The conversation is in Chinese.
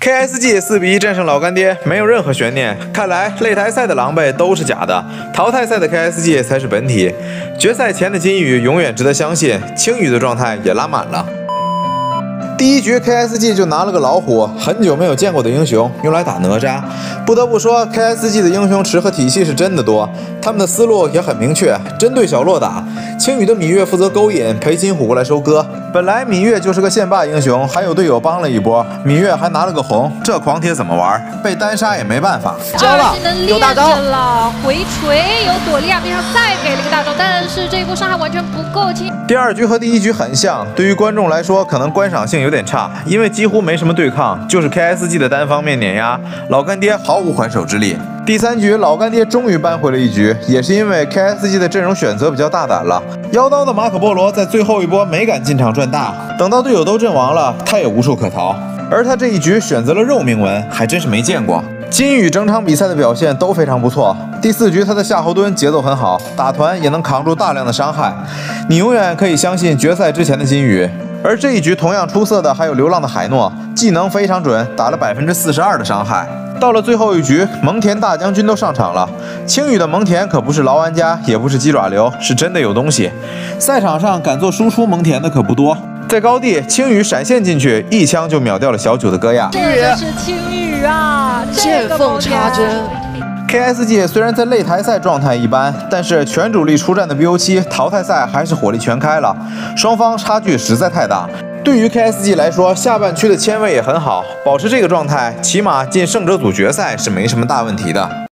KSG 四比一战胜老干爹，没有任何悬念。看来擂台赛的狼狈都是假的，淘汰赛的 KSG 才是本体。决赛前的金宇永远值得相信，青宇的状态也拉满了。第一局 KSG 就拿了个老虎，很久没有见过的英雄，用来打哪吒。不得不说，KSG 的英雄池和体系是真的多，他们的思路也很明确，针对小洛打。青羽的芈月负责勾引，裴擒虎过来收割。本来芈月就是个线霸英雄，还有队友帮了一波，芈月还拿了个红，这狂铁怎么玩？被单杀也没办法。交了，有大招了，回锤有朵莉亚边上再给了一个大招，但是这一波伤害完全不够轻。第二局和第一局很像，对于观众来说可能观赏性。有点差，因为几乎没什么对抗，就是 KSG 的单方面碾压，老干爹毫无还手之力。第三局老干爹终于扳回了一局，也是因为 KSG 的阵容选择比较大胆了。妖刀的马可波罗在最后一波没敢进场赚大，等到队友都阵亡了，他也无处可逃。而他这一局选择了肉铭文，还真是没见过。金宇整场比赛的表现都非常不错。第四局他的夏侯惇节奏很好，打团也能扛住大量的伤害。你永远可以相信决赛之前的金宇。而这一局同样出色的还有流浪的海诺，技能非常准，打了百分之四十二的伤害。到了最后一局，蒙恬大将军都上场了。青羽的蒙恬可不是老玩家，也不是鸡爪流，是真的有东西。赛场上敢做输出蒙恬的可不多。在高地，青羽闪现进去，一枪就秒掉了小九的戈亚。这是青羽啊，见缝插针。KSG 虽然在擂台赛状态一般，但是全主力出战的 BO7 淘汰赛还是火力全开了，双方差距实在太大。对于 KSG 来说，下半区的签位也很好，保持这个状态，起码进胜者组决赛是没什么大问题的。